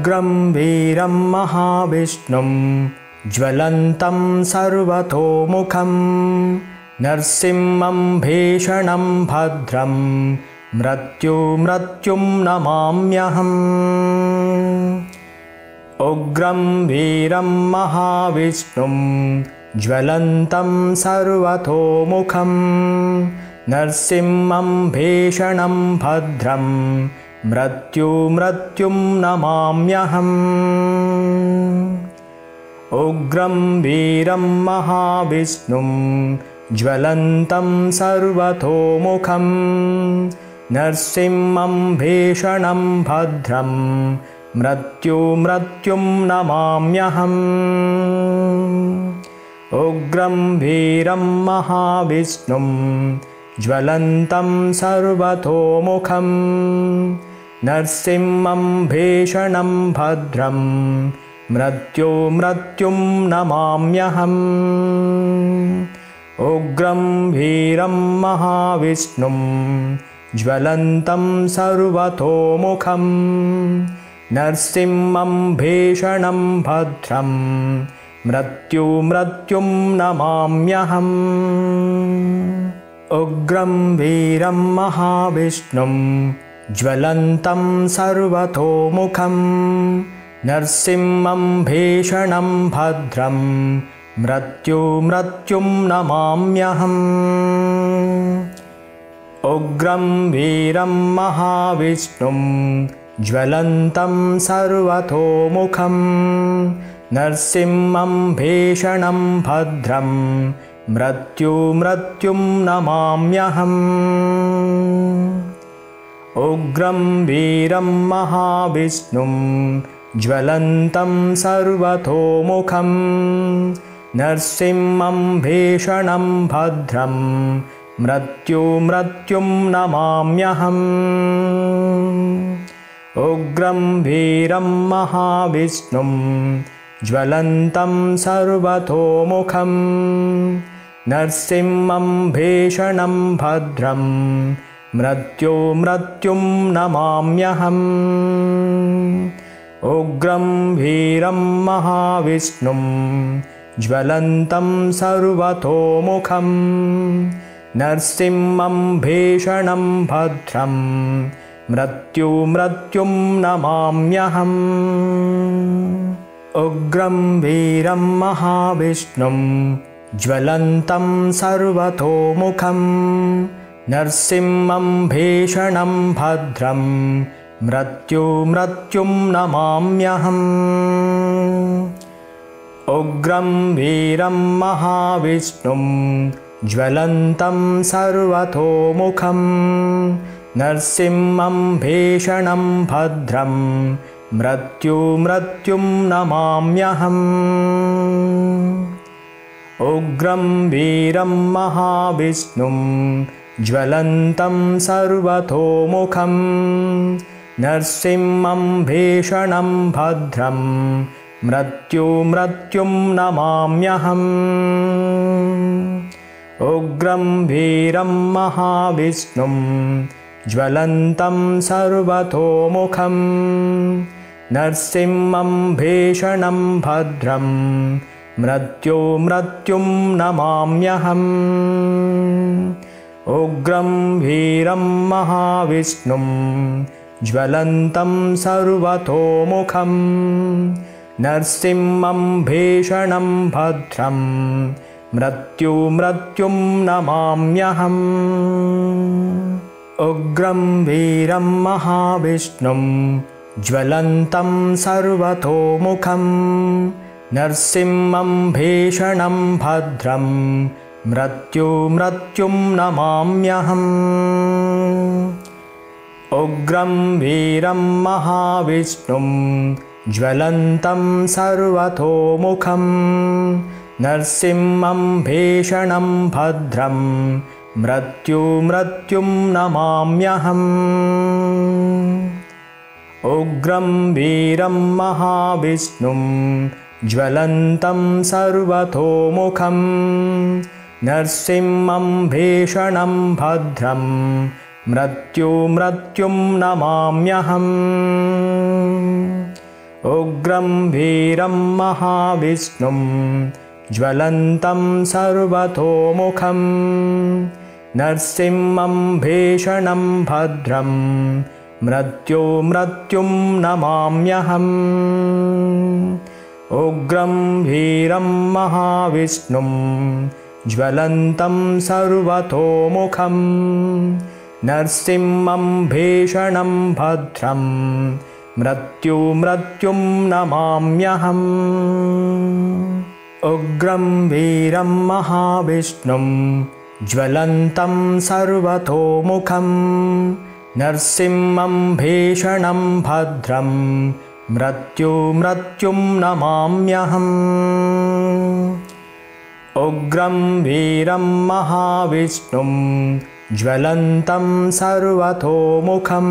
उग्रं वीरं महाविष्णुं ज्वलन्तं सर्वतोमुखं नरसिंहं भीषणं भद्रं मृत्युं नमाम्यहम्। उग्रं वीरं महाविष्णुं ज्वलन्तं सर्वतोमुखं नरसिंहं भीषणं भद्रं मृत्युं नमाम्यहम्। उग्रं वीरं महाविष्णुं ज्वलन्तं सर्वतोमुखं नरसिंहं भीषणं भद्रं मृत्युं नमाम्यहम्। उग्रं वीरं महाविष्णुं ज्वलन्तं सर्वतोमुखं नरसिंहं भीषणं भद्रं मृत्युं नमाम्यहम्। उग्रं वीरं महाविष्णुं ज्वलन्तं सर्वतोमुखं नरसिंहं भीषणं भद्रं मृत्युं नमाम्यहम्। उग्रं वीरं महाविष्णुं ज्वलन्तं सर्वतोमुखं नरसिंहं भीषणं भद्रं मृत्युं नमाम्यहम्। उग्रं वीरं महाविष्णुं ज्वलन्तं सर्वतोमुखं नरसिंहं भीषणं भद्रं मृत्युं नमाम्यहम् उग्रं वीरं महाविष्णुं ज्वलन्तं सर्वतोमुखं नरसिंहं भीषणं भद्रं मृत्युं नमाम्यहम्। उग्रं वीरं महाविष्णुं ज्वलन्तं सर्वतोमुखं नरसिंहं भीषणं भद्रं मृत्युं नमाम्यहम्। उग्रं वीरं महाविष्णुं ज्वलन्तं सर्वतोमुखं। नरसिंहं भीषणं भद्रं मृत्युं नमाम्यहम्। उग्रं वीरं महाविष्णुं ज्वलन्तं सर्वतोमुखं नरसिंहं भीषणं भद्रं। मृत्युं नमाम्यहम्। उग्रं वीरं महाविष्णुं। ज्वलन्तं सर्वतोमुखं नरसिंहं भीषणं भद्रं। मृत्युं नमाम्यहम्। उग्रं वीरं महाविष्णुं ज्वलन्तं सर्वतोमुखं नरसिंहं भीषणं भद्रं मृत्युं नमाम्यहम्। उग्रं वीरं महाविष्णुं ज्वलन्तं सर्वतोमुखं नरसिंहं भीषणं भद्रं मृत्युं नमाम्यहम् उग्रं वीरं महाविष्णुं ज्वलन्तं सर्वतोमुखं नरसिंहं भीषणं भद्रं मृत्युं नमाम्यहम्। उग्रं वीरं महाविष्णुं ज्वलन्तं सर्वतोमुखं नरसिंहं भीषणं भद्रं मृत्युं नमाम्यहम्। उग्रं वीरं महाविष्णुं ज्वलन्तं सर्वतोमुखं नरसिंहं भीषणं भद्रं मृत्युं नमाम्यहम्। उग्रं वीरं महाविष्णुं ज्वलन्तं सर्वतोमुखं नरसिंहं भीषणं भद्रं। मृत्युं नमाम्यहम्। उग्रं वीरं महाविष्णुं ज्वलन्तं सर्वतोमुखम्। नरसिंहं भीषणं भद्रं मृत्यो मृत्युं नमाम्यहम्। उग्रं वीरं महाविष्णुं ज्वलन्तं सर्वतोमुखम् नरसिंहं भीषणं भद्रं मृत्यु मृत्युं नमाम्यहम्। उग्रं वीरं महाविष्णुं ज्वलन्तं सर्वतोमुखं नरसिंहं भीषणं भद्रं मृत्यु मृत्युं नमाम्यहम् उग्रं वीरं महाविष्णुं ज्वलन्तं सर्वतोमुखं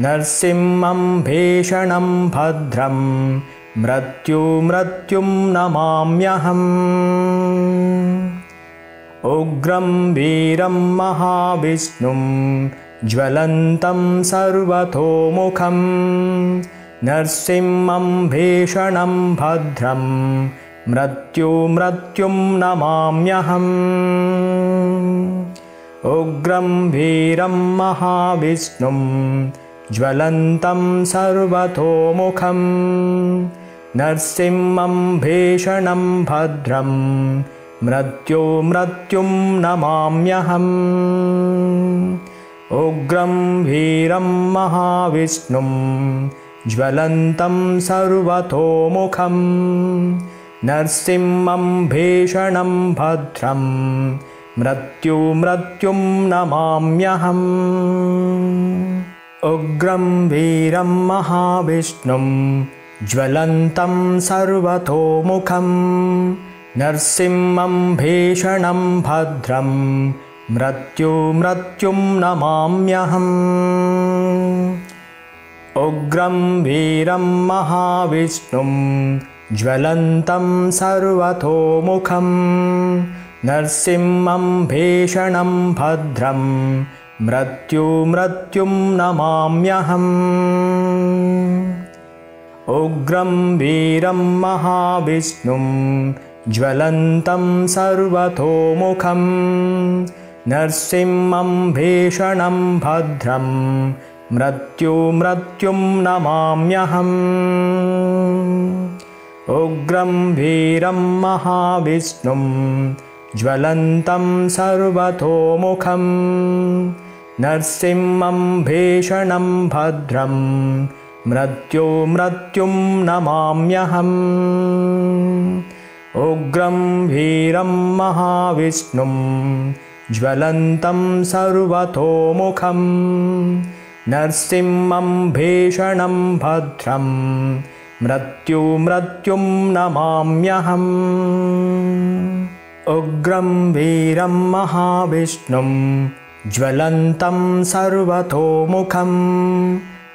नरसिंहं भीषणं भद्रं मृत्यु मृत्युं नमाम्यहम्। उग्रं वीरं महाविष्णुं ज्वलन्तं सर्वतोमुखं नरसिंहं भीषणं भद्रं मृत्यु मृत्युं नमाम्यहम्। उग्रं वीरं महाविष्णुं ज्वलन्तं सर्वतोमुखं नरसिंहं भीषणं भद्रं मृत्यु मृत्युं नमाम्यहम्। उग्रं वीरं महाविष्णुं ज्वलन्तं सर्वतोमुखं नरसिंहं भीषणं भद्रं। मृत्यु मृत्युं नमाम्यहम्। उग्रं वीरं महाविष्णुं ज्वलन्तं सर्वतोमुखं नरसिंहं भीषणं भद्रं मृत्यु मृत्युं नमाम्यहम्। उग्रं वीरं महाविष्णुं ज्वलन्तं सर्वतोमुखं नरसिंहं भीषणं भद्रं मृत्यु मृत्युं नमाम्यहम्। उग्रं वीरं महाविष्णुं ज्वलन्तं सर्वतोमुखं नरसिंहं भीषणं भद्रं मृत्यु मृत्युं नमाम्यहम् उग्रं वीरं महाविष्णुं ज्वलन्तं सर्वतोमुखं नरसिंहं भीषणं भद्रं मृत्यु मृत्युं नमाम्यहम्। उग्रं वीरं महाविष्णुं ज्वलन्तं सर्वतोमुखं नरसिंहं भीषणं भद्रं मृत्यु मृत्युं नमाम्यहम्। उग्रं वीरं महाविष्णुं ज्वलन्तं सर्वतोमुखं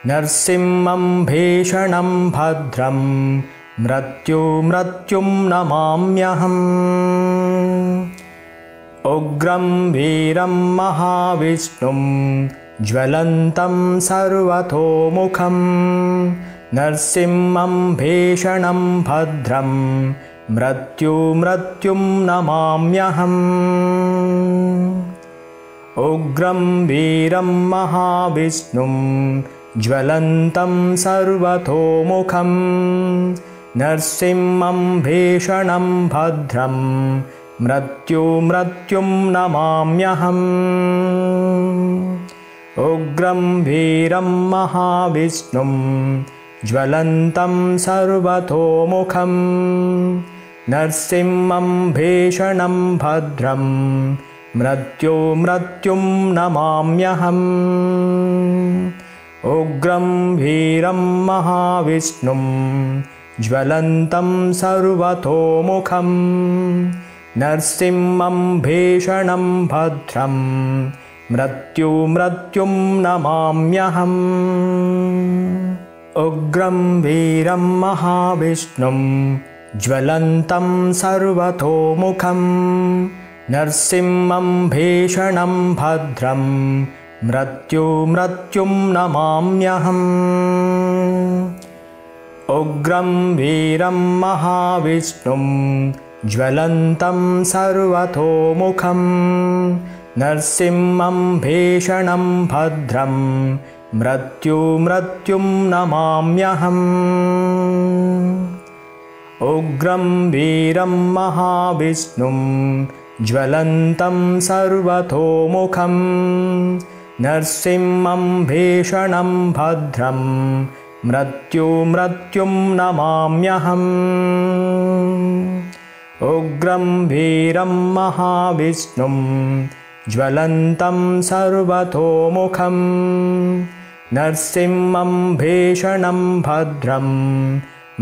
नरसिंहं भीषणं भद्रं मृत्यु मृत्युं नमाम्यहम्। उग्रं वीरं महाविष्णुं ज्वलन्तं सर्वतोमुखं नरसिंहं भीषणं भद्रं मृत्यु मृत्युं नमाम्यहम्। उग्रं वीरं महाविष्णुं ज्वलन्तं सर्वतोमुखं नरसिंहं भीषणं भद्रं मृत्यु मृत्युं नमाम्यहम्। उग्रं वीरं महाविष्णुं ज्वलन्तं सर्वतोमुखं नरसिंहं भीषणं भद्रं मृत्यु मृत्युं नमाम्यहम् उग्रं वीरं महाविष्णुं ज्वलन्तं सर्वतोमुखं नरसिंहं भीषणं भद्रं मृत्यु मृत्युं नमाम्यहम् उग्रं वीरं महाविष्णुं ज्वलन्तं सर्वतोमुखं नरसिंहं भीषणं भद्रं मृत्यु मृत्युं नमाम्यहम्। उग्रं वीरं महाविष्णुं ज्वलन्तं सर्वतोमुखं नरसिंहं भीषणं भद्रं मृत्युमृत्युं नमाम्यहम्। उग्रं वीरं महाविष्णुं ज्वलन्तं सर्वतोमुखं नरसिंहं भीषणं भद्रं मृत्युमृत्युं नमाम्यहम्। उग्रं वीरं महाविष्णुं ज्वलन्तं सर्वतोमुखं नरसिंहं भीषणं भद्रं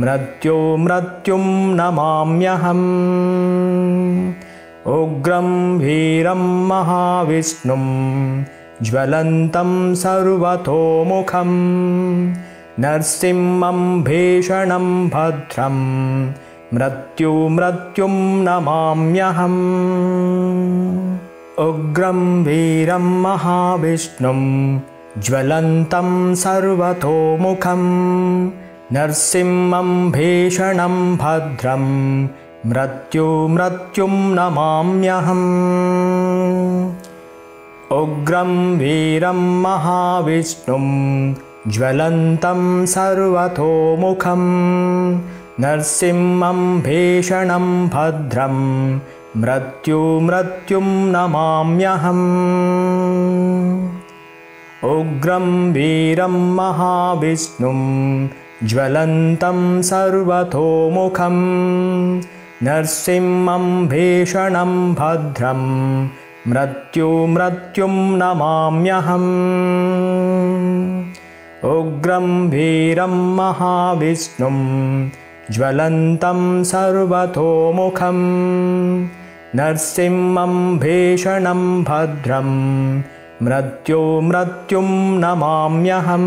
मृत्युमृत्युं नमाम्यहम्। उग्रं वीरं महाविष्णुं ज्वलन्तं सर्वतोमुखं नरसिंहं भीषणं भद्रं मृत्युमृत्युं नमाम्यहम्। उग्रं वीरं महाविष्णुं ज्वलन्तं सर्वतोमुखं नरसिंहं भीषणं भद्रं मृत्युमृत्युं नमाम्यहम्। उग्रं वीरं महाविष्णुं ज्वलन्तं सर्वतोमुखं नरसिंहं भीषणं भद्रं मृत्युमृत्युं नमाम्यहम् उग्रं वीरं महाविष्णुं ज्वलन्तं सर्वतोमुखं नरसिंहं भीषणं भद्रं मृत्युमृत्युं नमाम्यहम्। उग्रं वीरं महाविष्णुं ज्वलन्तं सर्वतोमुखं नरसिंहं भीषणं भद्रं मृत्युमृत्युं नमाम्यहम्।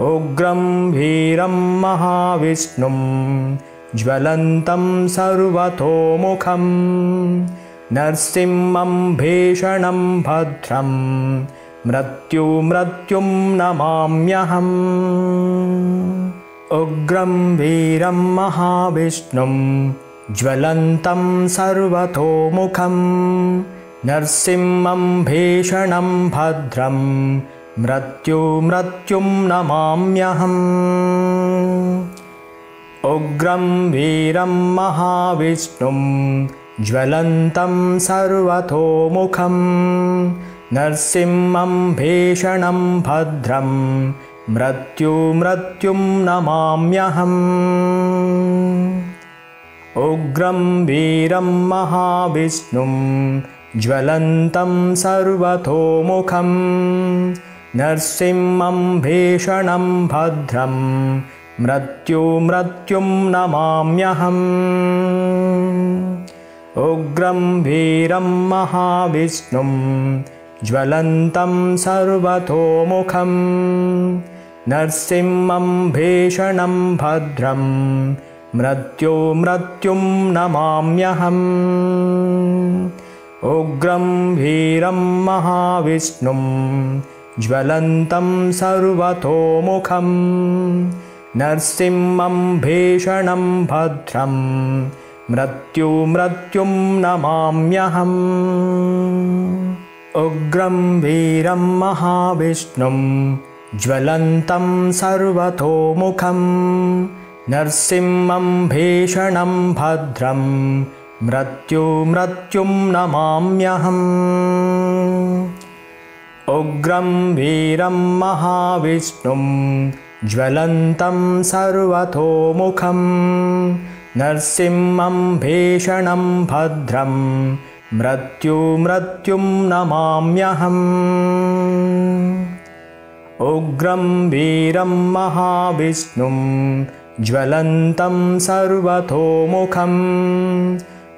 उग्रं वीरं महाविष्णुं ज्वलन्तं सर्वतोमुखं नरसिंहं भीषणं भद्रं मृत्युमृत्युं नमाम्यहम्। उग्रं वीरं महाविष्णुं ज्वलन्तं सर्वतोमुखं नरसिंहं भीषणं भद्रं मृत्युमृत्युं नमाम्यहम्। उग्रं वीरं महाविष्णुं ज्वलन्तं सर्वतोमुखं। नरसिंहं भीषणं भद्रं मृत्युमृत्युं नमाम्यहम्। उग्रं वीरं महाविष्णुं ज्वलन्तं सर्वतोमुखं नरसिंहं भीषणं भद्रं मृत्युमृत्युं नमाम्यहम्। उग्रं वीरं महाविष्णुं ज्वलन्तं सर्वतोमुखं नरसिंहं भीषणं भद्रं मृत्युमृत्युं नमाम्यहम् उग्रं वीरं महाविष्णुं ज्वलन्तं सर्वतोमुखं नरसिंहं भीषणं भद्रं मृत्युमृत्युं नमाम्यहम्। उग्रं वीरं महाविष्णुं ज्वलन्तं सर्वतोमुखं नरसिंहं भीषणं भद्रं मृत्युमृत्युं नमाम्यहम्। उग्रं वीरं महाविष्णुं ज्वलन्तं सर्वतोमुखं नरसिंहं भीषणं भद्रं मृत्युमृत्युं नमाम्यहम्। उग्रं वीरं महाविष्णुं ज्वलन्तं सर्वतोमुखं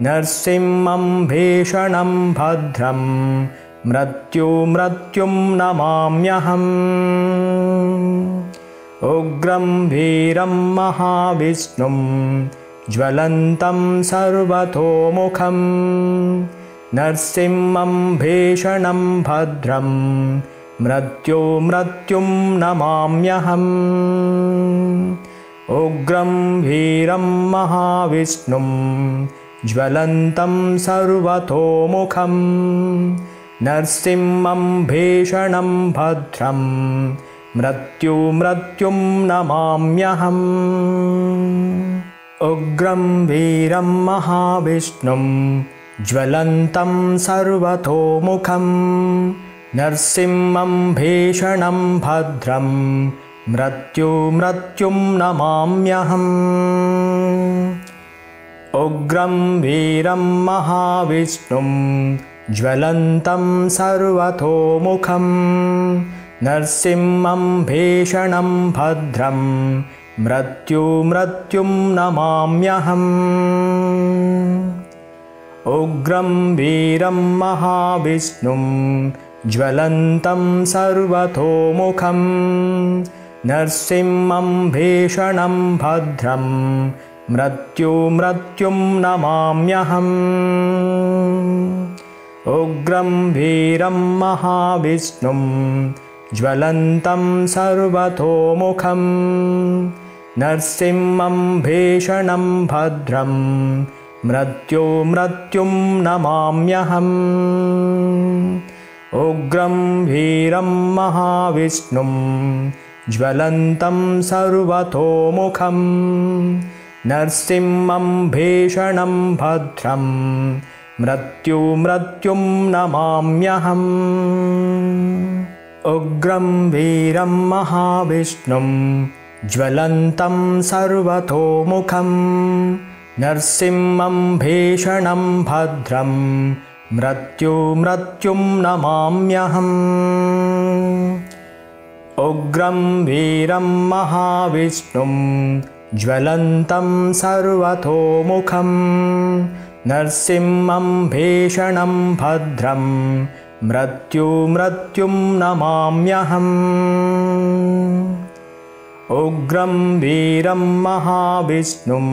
नरसिंहं भीषणं भद्रं। मृत्युमृत्युं नमाम्यहम्। उग्रं वीरं महाविष्णुं ज्वलन्तं सर्वतोमुखं। नरसिंहं भीषणं भद्रं मृत्यो मृत्युं नमाम्यहम्। उग्रं वीरं महाविष्णुं ज्वलन्तं सर्वतोमुखं नरसिंहं भीषणं भद्रं मृत्यु मृत्युं नमाम्यहम्। उग्रं वीरं महाविष्णुं ज्वलन्तं सर्वतोमुखं नरसिंहं भीषणं भद्रं मृत्यु मृत्युं नमाम्यहम् उग्रं वीरं महाविष्णुं ज्वलन्तं सर्वतोमुखं नरसिंहं भीषणं भद्रं मृत्यु मृत्युं नमाम्यहम्। उग्रं वीरं महाविष्णुं ज्वलन्तं सर्वतोमुखं नरसिंहं भीषणं भद्रं मृत्यु मृत्युं नमाम्यहम्। उग्रं वीरं महाविष्णुं ज्वलन्तं सर्वतोमुखं नरसिंहं भीषणं भद्रं मृत्यु मृत्युं नमाम्यहम्। उग्रं वीरं महाविष्णुं ज्वलन्तं सर्वतोमुखं नरसिंहं भीषणं भद्रं। मृत्यु मृत्युं नमाम्यहम्। उग्रं वीरं महाविष्णुं। ज्वलन्तं सर्वतोमुखं नरसिंहं भीषणं भद्रं। मृत्यु मृत्युं नमाम्यहम्। उग्रं वीरं महाविष्णुं ज्वलन्तं सर्वतोमुखं नरसिंहं भीषणं भद्रं मृत्यु मृत्युं नमाम्यहम्। उग्रं वीरं महाविष्णुं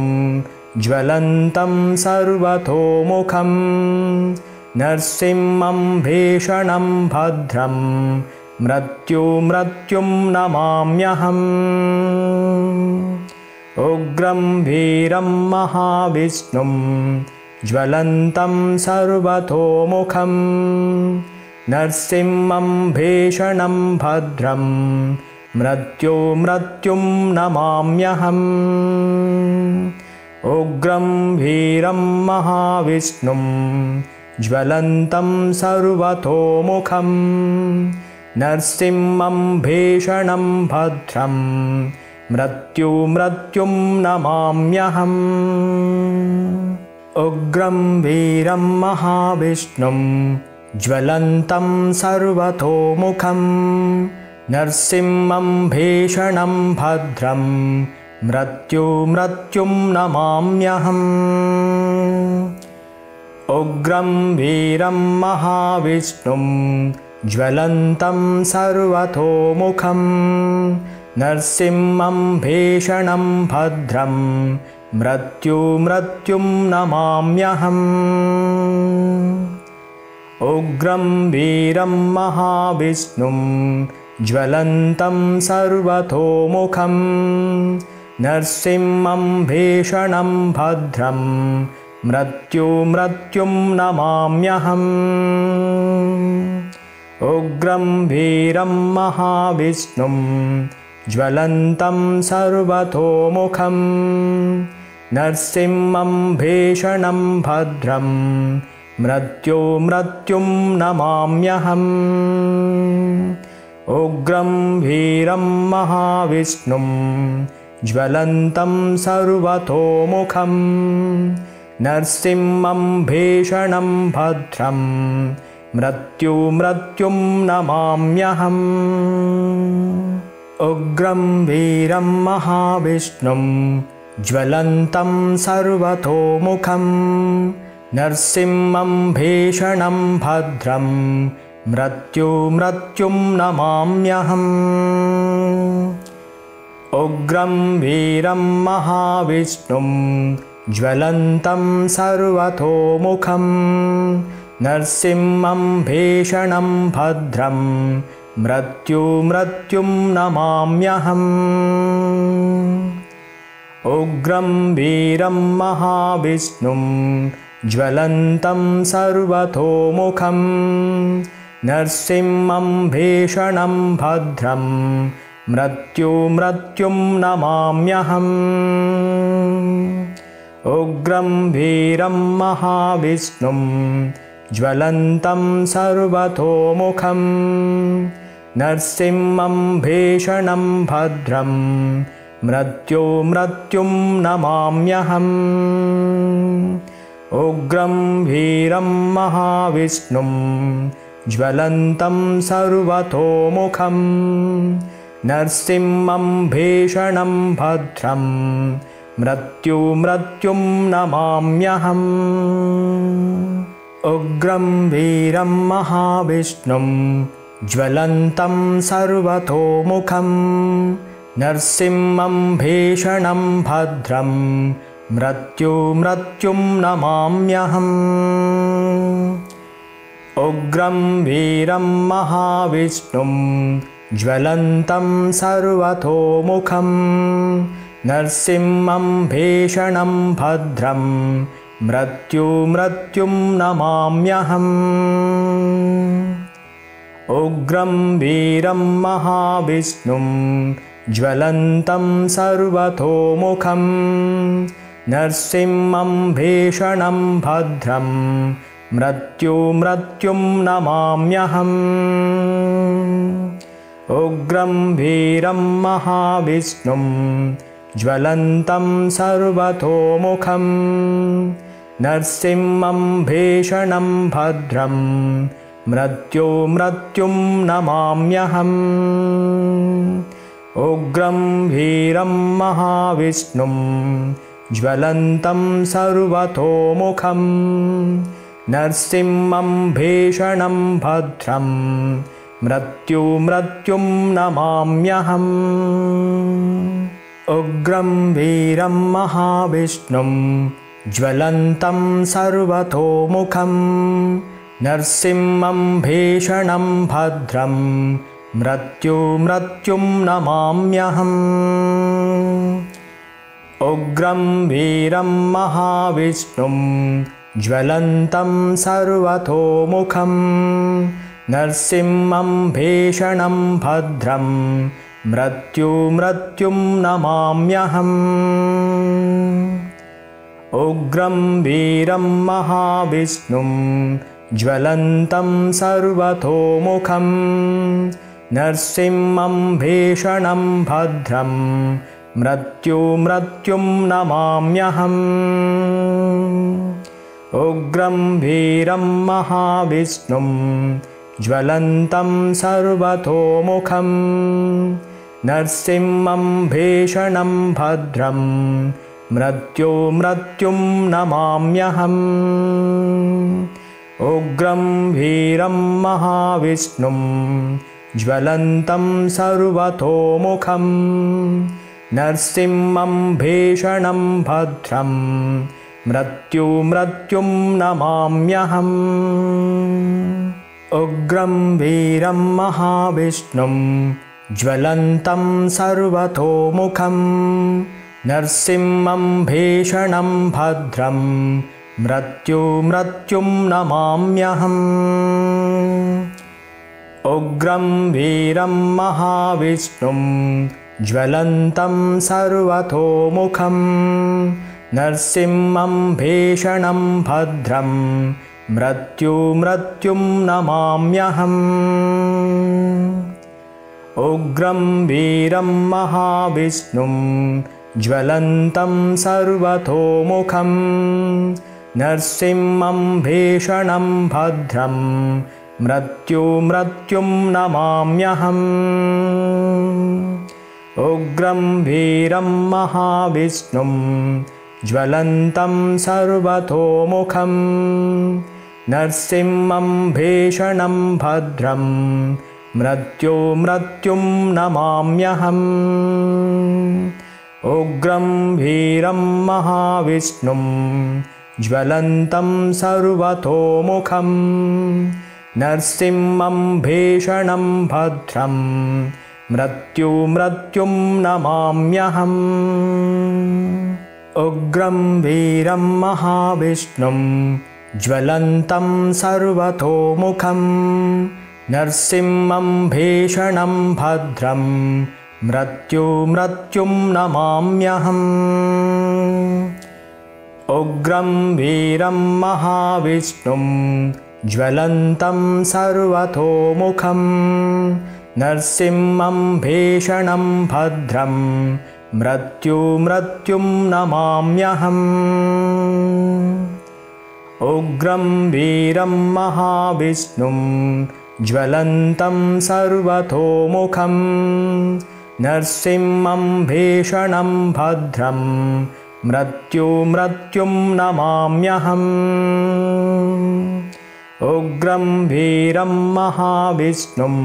ज्वलन्तं सर्वतोमुखं नरसिंहं भीषणं भद्रं मृत्यु मृत्युं नमाम्यहम् उग्रं वीरं महाविष्णुं ज्वलन्तं सर्वतोमुखं नरसिंहं भीषणं भद्रं मृत्यु मृत्युं नमाम्यहम्। उग्रं वीरं महाविष्णुं ज्वलन्तं सर्वतोमुखं नरसिंहं भीषणं भद्रं मृत्यु मृत्युं नमाम्यहम्। उग्रं वीरं महाविष्णुं ज्वलन्तं सर्वतोमुखं नरसिंहं भीषणं भद्रं मृत्यु मृत्युं नमाम्यहम्। उग्रं वीरं महाविष्णुं ज्वलन्तं सर्वतोमुखं नरसिंहं भीषणं भद्रं मृत्यु मृत्युं नमाम्यहम्। उग्रं वीरं महाविष्णुं ज्वलन्तं सर्वतोमुखं। नरसिंहं भीषणं भद्रं मृत्यु मृत्युं नमाम्यहम्। उग्रं वीरं महाविष्णुं ज्वलन्तं सर्वतोमुखं नरसिंहं भीषणं भद्रं मृत्यु मृत्युं नमाम्यहम् उग्रं वीरं महाविष्णुं ज्वलन्तं सर्वतोमुखं नरसिंहं भीषणं भद्रं मृत्यु मृत्युं नमाम्यहम् उग्रं वीरं महाविष्णुं ज्वलन्तं सर्वतोमुखं नरसिंहं भीषणं भद्रं मृत्यु मृत्युं नमाम्यहम्। उग्रं वीरं महाविष्णुं ज्वलन्तं सर्वतोमुखं नरसिंहं भीषणं भद्रं मृत्युमृत्युं नमाम्यहम्। उग्रं वीरं महाविष्णुं ज्वलन्तं सर्वतोमुखं नरसिंहं भीषणं भद्रं मृत्युमृत्युं नमाम्यहम्। उग्रं वीरं महाविष्णुं ज्वलन्तं सर्वतोमुखं नरसिंहं भीषणं भद्रं मृत्युमृत्युं नमाम्यहम्। उग्रं वीरं महाविष्णुं ज्वलन्तं सर्वतोमुखं नरसिंहं भीषणं भद्रं मृत्युमृत्युं नमाम्यहम्। उग्रं वीरं महाविष्णुं ज्वलन्तं सर्वतोमुखं नरसिंहं भीषणं भद्रं मृत्युमृत्युं नमाम्यहम्। उग्रं वीरं महाविष्णुं ज्वलन्तं सर्वतोमुखं नरसिंहं भीषणं भद्रं मृत्युमृत्युं नमाम्यहम् उग्रं वीरं महाविष्णुं ज्वलन्तं सर्वतोमुखं नरसिंहं भीषणं भद्रं मृत्युमृत्युं नमाम्यहम्। उग्रं वीरं महाविष्णुं ज्वलन्तं सर्वतोमुखं नरसिंहं भीषणं भद्रं मृत्युमृत्युं नमाम्यहम्। उग्रं वीरं महाविष्णुं ज्वलन्तं सर्वतोमुखं नरसिंहं भीषणं भद्रं मृत्युमृत्युं नमाम्यहम्। उग्रं वीरं महाविष्णुं ज्वलन्तं सर्वतोमुखं नरसिंहं भीषणं भद्रं मृत्युमृत्युं नमाम्यहम्। उग्रं वीरं महाविष्णुं ज्वलन्तं सर्वतोमुखं नरसिंहं भीषणं भद्रं मृत्युमृत्युं नमाम्यहम्। उग्रं वीरं महाविष्णुं ज्वलन्तं सर्वतोमुखं नरसिंहं भीषणं भद्रं मृत्युमृत्युं नमाम्यहम्। उग्रं वीरं महाविष्णुं ज्वलन्तं सर्वतोमुखं नरसिंहं भीषणं भद्रं मृत्युमृत्युं नमाम्यहम् उग्रं वीरं महाविष्णुं ज्वलन्तं सर्वतोमुखं नरसिंहं भीषणं भद्रं मृत्युमृत्युं नमाम्यहम्। उग्रं वीरं महाविष्णुं ज्वलन्तं सर्वतोमुखं नरसिंहं भीषणं भद्रं मृत्युमृत्युं नमाम्यहम्। उग्रं वीरं महाविष्णुं ज्वलन्तं सर्वतोमुखं नरसिंहं भीषणं भद्रं मृत्युमृत्युं नमाम्यहम्। उग्रं वीरं महाविष्णुं ज्वलन्तं सर्वतोमुखं नरसिंहं भीषणं भद्रं मृत्युमृत्युं नमाम्यहम्। उग्रं वीरं महाविष्णुं ज्वलन्तं सर्वतोमुखं नरसिंहं भीषणं भद्रं मृत्युमृत्युं नमाम्यहम्। उग्रं वीरं महाविष्णुं ज्वलन्तं सर्वतोमुखं नरसिंहं भीषणं भद्रं मृत्युमृत्युं नमाम्यहम् उग्रं वीरं महाविष्णुं ज्वलन्तं सर्वतोमुखं भीषणं भद्रं मृत्युमृत्युं नमाम्यहम् उग्रं वीरं महाविष्णुं ज्वलन्तं सर्वतोमुखं नरसिंहं भीषणं भद्रं मृत्युमृत्युं नमाम्यहम्। उग्रं वीरं महाविष्णुं ज्वलन्तं सर्वतोमुखं नरसिंहं भीषणं भद्रं मृत्युमृत्युं नमाम्यहम्। उग्रं वीरं महाविष्णुं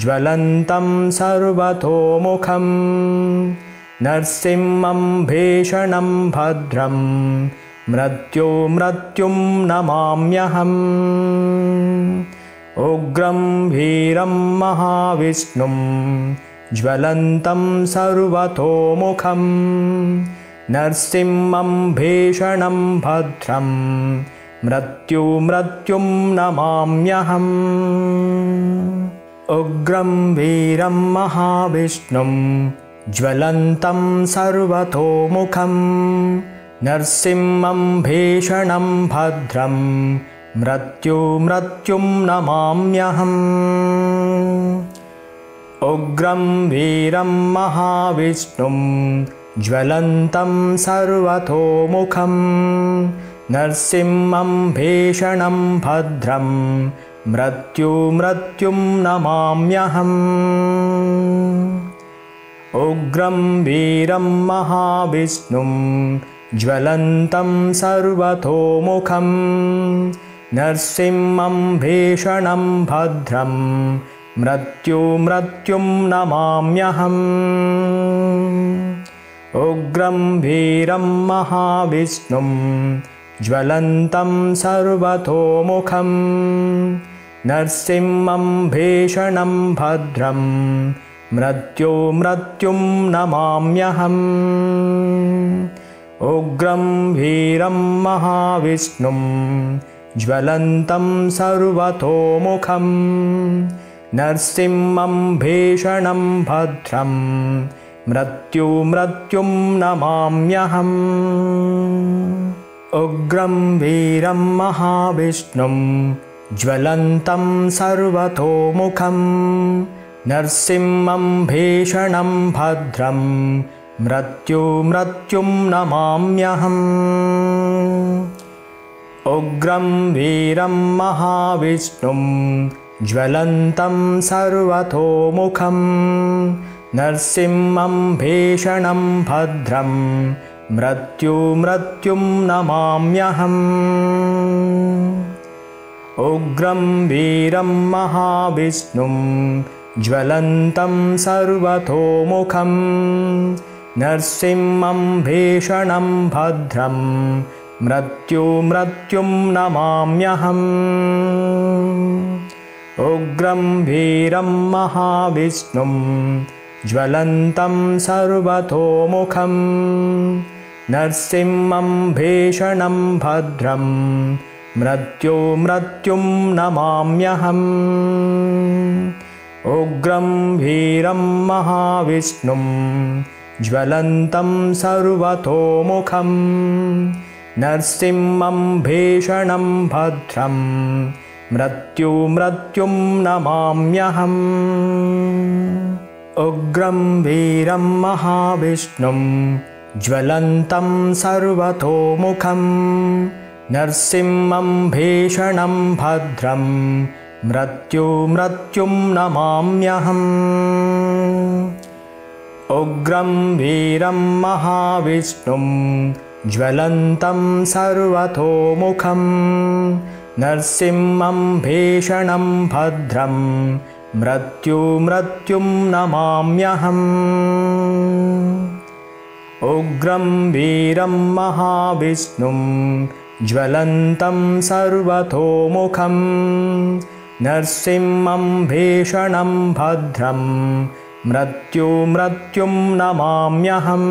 ज्वलन्तं सर्वतोमुखं नरसिंहं भीषणं भद्रं मृत्युमृत्युं नमाम्यहम्। उग्रं वीरं महाविष्णुं ज्वलन्तं सर्वतोमुखं नरसिंहं भीषणं भद्रं। मृत्युमृत्युं नमाम्यहम् उग्रं वीरं महाविष्णुं ज्वलन्तं सर्वतोमुखं। नरसिंहं भीषणं भद्रं मृत्युमृत्युं नमाम्यहम् उग्रं वीरं महाविष्णुं ज्वलन्तं सर्वतोमुखं नरसिंहं भीषणं भद्रं मृत्युमृत्युं नमाम्यहम्। उग्रं वीरं महाविष्णुं ज्वलन्तं सर्वतोमुखं नरसिंहं भीषणं भद्रं मृत्युमृत्युं नमाम्यहम् उग्रं वीरं महाविष्णुं ज्वलन्तं सर्वतोमुखं नरसिंहं भीषणं भद्रं मृत्युमृत्युं नमाम्यहम्। उग्रं वीरं महाविष्णुं ज्वलन्तं सर्वतोमुखं नरसिंहं भीषणं भद्रं मृत्युमृत्युं नमाम्यहम्। उग्रं वीरं महाविष्णुं ज्वलन्तं सर्वतोमुखं नरसिंहं भीषणं भद्रं मृत्युमृत्युं नमाम्यहम्। उग्रं वीरं महाविष्णुं ज्वलन्तं सर्वतोमुखं नरसिंहं भीषणं भद्रं मृत्युमृत्युं नमाम्यहम्। उग्रं वीरं महाविष्णुं ज्वलन्तं सर्वतोमुखं भीषणं भद्रं मृत्युमृत्युं नमाम्यहम्। उग्रं वीरं महाविष्णुं ज्वलन्तं सर्वतोमुखं नरसिंहं भीषणं भद्रं मृत्युमृत्युं नमाम्यहम्। उग्रं वीरं महाविष्णुं ज्वलन्तं सर्वतोमुखं नरसिंहं भीषणं भद्रं मृत्युमृत्युं नमाम्यहम् उग्रं वीरं महाविष्णुं ज्वलन्तं सर्वतोमुखं नरसिंहं भीषणं भद्रं मृत्युमृत्युं नमाम्यहम्। उग्रं वीरं महाविष्णुं ज्वलन्तं सर्वतोमुखं नरसिंहं भीषणं भद्रं मृत्युमृत्युं नमाम्यहम्। उग्रं वीरं महाविष्णुं ज्वलन्तं सर्वतोमुखं नरसिंहं भीषणं भद्रं मृत्यु मृत्युं नमाम्यहम्